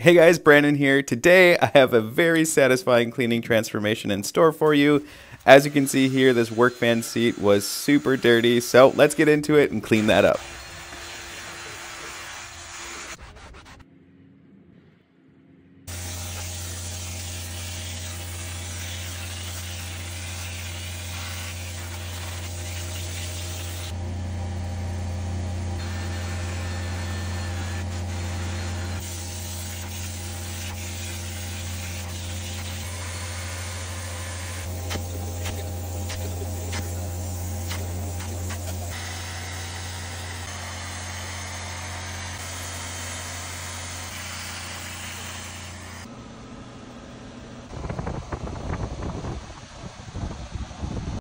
Hey guys, Brandon here. Today I have a very satisfying cleaning transformation in store for you. As you can see here, this workbench seat was super dirty, so let's get into it and clean that up.